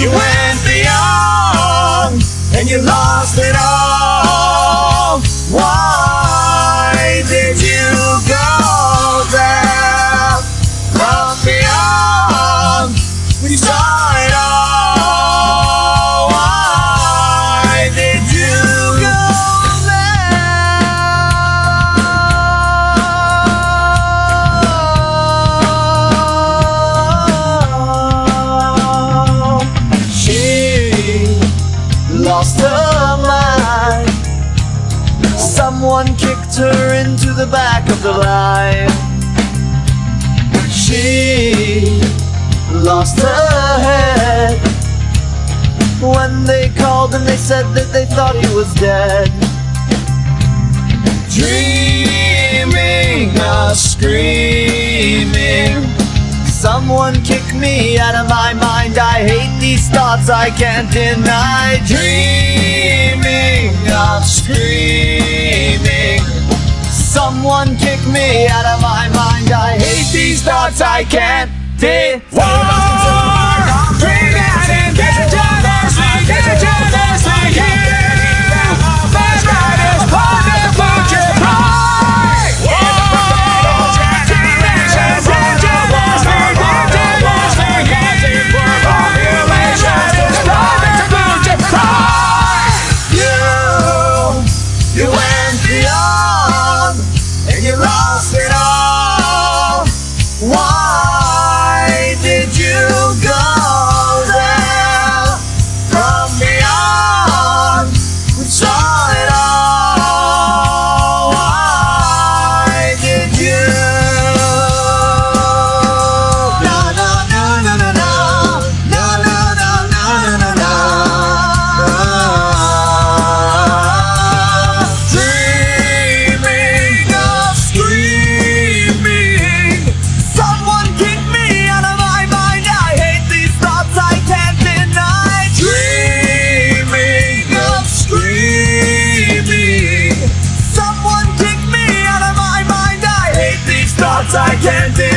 You went beyond and you lost it all. Her into the back of the line. She lost her head. When they called and they said that they thought he was dead. Dreaming of screaming. Someone kick me out of my mind. I hate these thoughts I can't deny. Dreaming of screaming. Someone kick me out of my mind. I hate these thoughts I can't deny. Say candy.